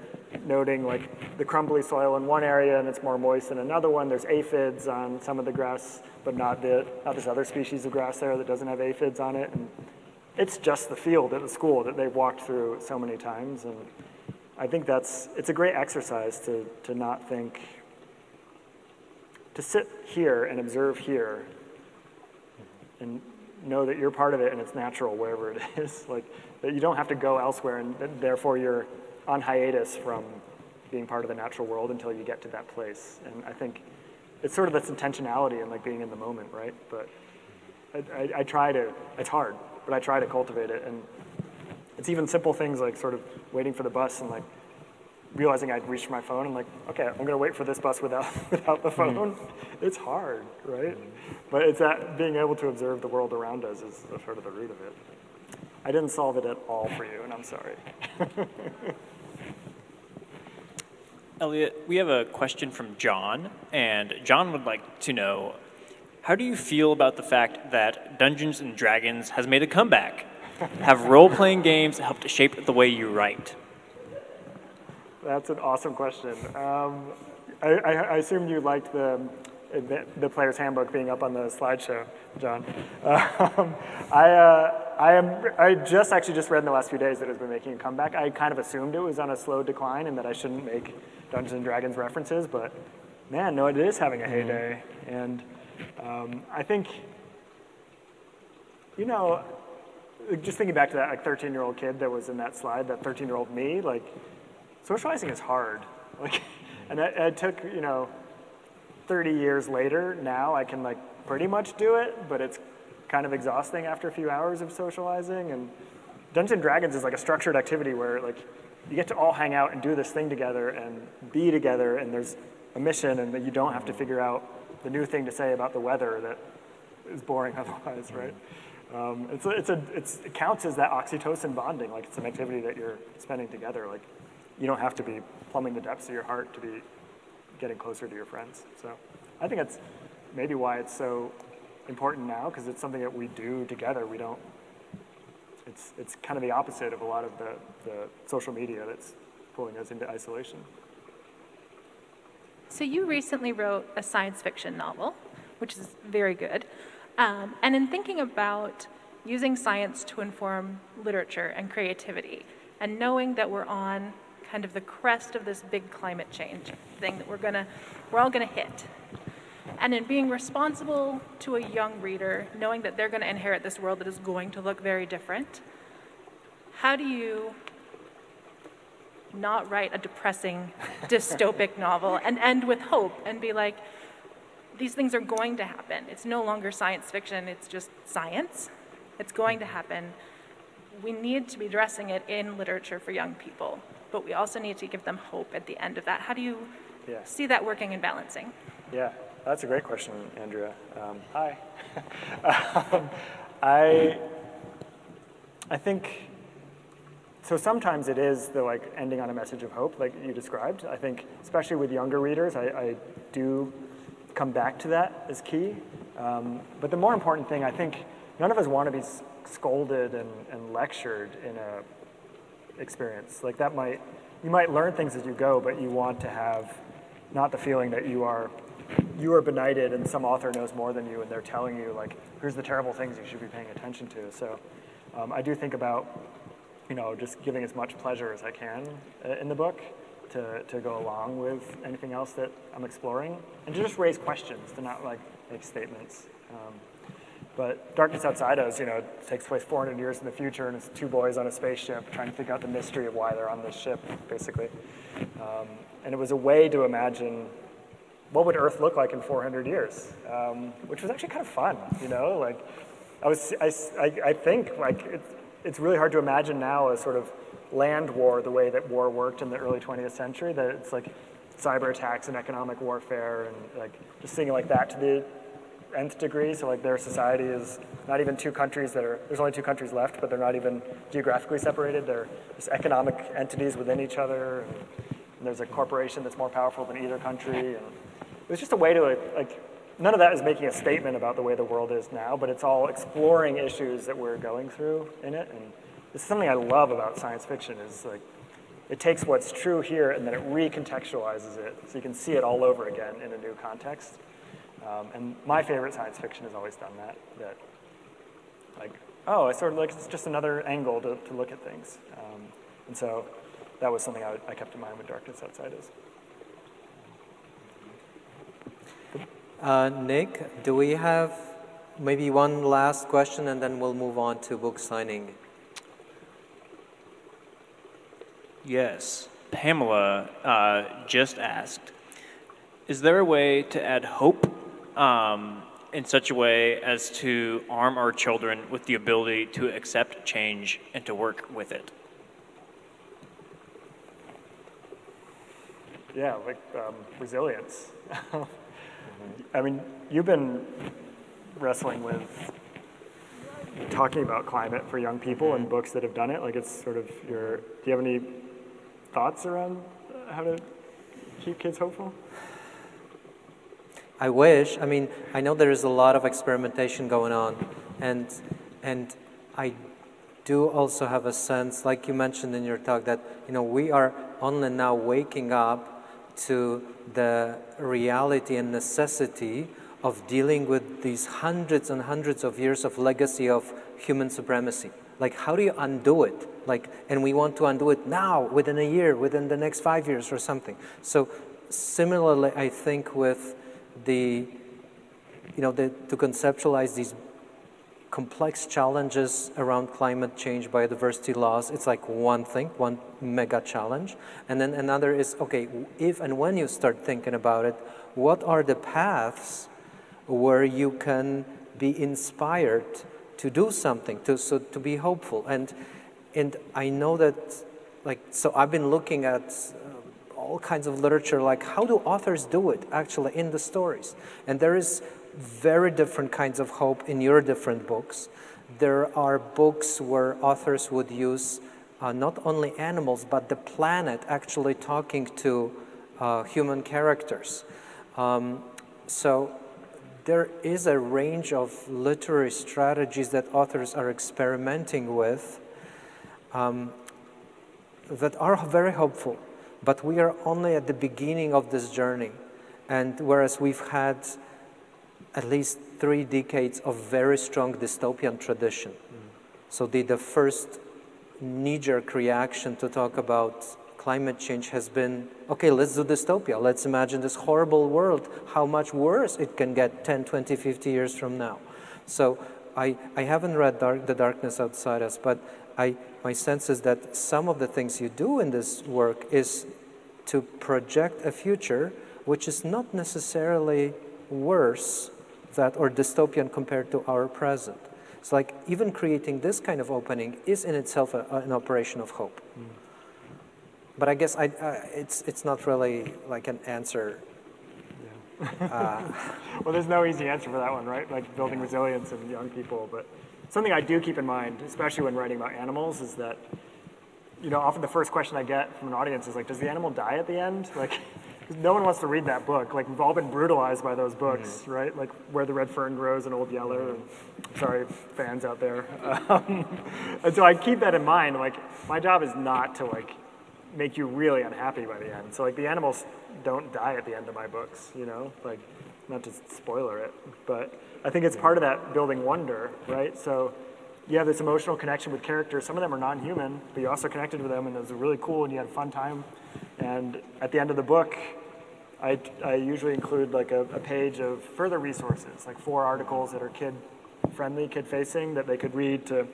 [SPEAKER 3] noting like the crumbly soil in one area and it's more moist in another one. There's aphids on some of the grass, but not, the, not this other species of grass there that doesn't have aphids on it. And it's just the field at the school that they've walked through so many times. And I think that's, it's a great exercise to, to not think, to sit here and observe here and know that you're part of it and it's natural wherever it <laughs> is. Like, that you don't have to go elsewhere and therefore you're on hiatus from being part of the natural world until you get to that place. And I think it's sort of this intentionality and like being in the moment, right? But I, I, I try to, it's hard, but I try to cultivate it. And it's even simple things like sort of waiting for the bus and like realizing I'd reached for my phone and like, okay, I'm gonna wait for this bus without, <laughs> without the phone. Mm-hmm. It's hard, right? But it's that being able to observe the world around us is sort of the root of it. I didn't solve it at all for you, and I'm sorry. <laughs>
[SPEAKER 7] Eliot, we have a question from John, and John would like to know how do you feel about the fact that Dungeons and Dragons has made a comeback? <laughs> Have role playing games helped shape the way you write?
[SPEAKER 3] That's an awesome question. Um, I, I, I assume you liked the, the player's handbook being up on the slideshow, John. Um, I, uh, I, am, I just actually just read in the last few days that it's been making a comeback. I kind of assumed it was on a slow decline and that I shouldn't make Dungeons and Dragons references, but man, no, it is having a heyday. And um, I think, you know, just thinking back to that like 13 year old kid that was in that slide, that 13 year old me, like socializing is hard. Like, <laughs> and it, it took, you know, 30 years later, now I can like pretty much do it, but it's kind of exhausting after a few hours of socializing. And Dungeons and Dragons is like a structured activity where like you get to all hang out and do this thing together and be together, and there's a mission, and that you don't have to figure out the new thing to say about the weather that is boring <laughs> otherwise, right? Um, it's a, it's a, it's, it counts as that oxytocin bonding, like it's an activity that you're spending together. Like you don't have to be plumbing the depths of your heart to be getting closer to your friends. So I think that's maybe why it's so important now, because it's something that we do together. We don't, it's, it's kind of the opposite of a lot of the, the social media that's pulling us into isolation.
[SPEAKER 11] So you recently wrote a science fiction novel, which is very good. Um, and in thinking about using science to inform literature and creativity, and knowing that we're on kind of the crest of this big climate change thing that we're gonna, we're all gonna hit. And in being responsible to a young reader, knowing that they're gonna inherit this world that is going to look very different, how do you not write a depressing, <laughs> dystopic novel and end with hope and be like, these things are going to happen. It's no longer science fiction, it's just science. It's going to happen. We need to be addressing it in literature for young people but we also need to give them hope at the end of that. How do you yeah. see that working and balancing?
[SPEAKER 3] Yeah, that's a great question, Andrea. Um, hi. <laughs> um, I, I think, so sometimes it is the like ending on a message of hope, like you described. I think, especially with younger readers, I, I do come back to that as key. Um, but the more important thing, I think, none of us want to be scolded and, and lectured in a experience. Like that might, you might learn things as you go, but you want to have not the feeling that you are, you are benighted and some author knows more than you and they're telling you like, here's the terrible things you should be paying attention to. So um, I do think about, you know, just giving as much pleasure as I can uh, in the book to, to go along with anything else that I'm exploring and to just raise questions, to not like make statements. Um, but Darkness Outside Us, you know, takes place 400 years in the future, and it's two boys on a spaceship trying to figure out the mystery of why they're on this ship, basically. Um, and it was a way to imagine what would Earth look like in 400 years, um, which was actually kind of fun, you know. Like, I was, I, I, I think like it's, it's really hard to imagine now a sort of land war the way that war worked in the early 20th century. That it's like cyber attacks and economic warfare, and like just seeing it like that to the nth degree. So like their society is not even two countries that are, there's only two countries left, but they're not even geographically separated. They're just economic entities within each other. And, and there's a corporation that's more powerful than either country. And it was just a way to like, like, none of that is making a statement about the way the world is now, but it's all exploring issues that we're going through in it. And this is something I love about science fiction is like, it takes what's true here and then it recontextualizes it so you can see it all over again in a new context. Um, and my favorite science fiction has always done that, that like, oh, it's sort of like it's just another angle to, to look at things. Um, and so that was something I, I kept in mind when Darkness Outside Us.
[SPEAKER 2] Uh, Nick, do we have maybe one last question and then we'll move on to book signing?
[SPEAKER 7] Yes. Pamela uh, just asked Is there a way to add hope um, in such a way as to arm our children with the ability to accept change and to work with it?
[SPEAKER 3] Yeah, like um, resilience. <laughs> I mean, you've been wrestling with talking about climate for young people and books that have done it. Like, it's sort of your. Do you have any thoughts around how to keep kids hopeful?
[SPEAKER 2] I wish. I mean, I know there is a lot of experimentation going on, and and I do also have a sense, like you mentioned in your talk, that you know we are only now waking up to the reality and necessity of dealing with these hundreds and hundreds of years of legacy of human supremacy. Like, how do you undo it? Like, and we want to undo it now, within a year, within the next five years, or something. So, similarly, I think with the, you know, the, to conceptualize these complex challenges around climate change, biodiversity loss, it's like one thing, one mega challenge. And then another is, okay, if and when you start thinking about it, what are the paths where you can be inspired to do something, to, so, to be hopeful? And, and I know that, like, so I've been looking at all kinds of literature, like how do authors do it actually in the stories? And there is very different kinds of hope in your different books. There are books where authors would use uh, not only animals, but the planet actually talking to uh, human characters. Um, so there is a range of literary strategies that authors are experimenting with um, that are very hopeful, but we are only at the beginning of this journey. And whereas we've had at least three decades of very strong dystopian tradition. Mm. So the, the first knee-jerk reaction to talk about climate change has been, okay, let's do dystopia. Let's imagine this horrible world, how much worse it can get 10, 20, 50 years from now. So I, I haven't read Dark, The Darkness Outside Us, but I, my sense is that some of the things you do in this work is to project a future which is not necessarily worse that or dystopian compared to our present. It's like even creating this kind of opening is in itself a, an operation of hope. Mm. But I guess I, uh, it's, it's not really like an answer.
[SPEAKER 3] Yeah. uh, <laughs> well, there's no easy answer for that one, right? Like building resilience in young people. But something I do keep in mind, especially when writing about animals, is that you know, often the first question I get from an audience is like, does the animal die at the end? <laughs> Like, no one wants to read that book. Like we've all been brutalized by those books, mm-hmm. right? Like where the red fern grows and Old Yeller. And, sorry, fans out there. Um, <laughs> and so I keep that in mind. Like my job is not to like make you really unhappy by the end. So like the animals don't die at the end of my books, you know, like not to spoiler it, but I think it's part of that building wonder, right? So you have this emotional connection with characters. Some of them are non-human, but you also connected with them, and it was really cool, and you had a fun time and at the end of the book, I, I usually include like a, a, page of further resources, like four articles that are kid friendly, kid facing, that they could read to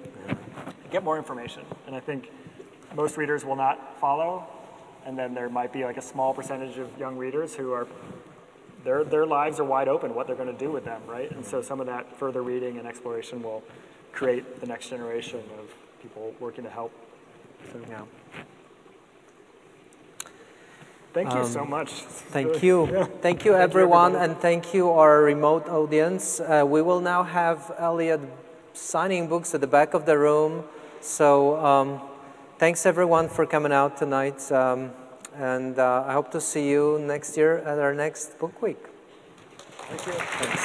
[SPEAKER 3] get more information. And I think most readers will not follow. And then there might be like a small percentage of young readers who are, their, their lives are wide open, what they're going to do with them, right? And so some of that further reading and exploration will create the next generation of people working to help. So, yeah. Thank you um, so much.
[SPEAKER 2] Thank <laughs> you. Yeah. Thank you, thank everyone, you and thank you, our remote audience. Uh, we will now have Eliot signing books at the back of the room. So um, thanks, everyone, for coming out tonight. Um, and uh, I hope to see you next year at our next book week.
[SPEAKER 3] Thank you.
[SPEAKER 2] Thanks.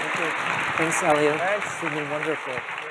[SPEAKER 2] Thank you. Thanks, Eliot.
[SPEAKER 3] Thanks. It's been wonderful.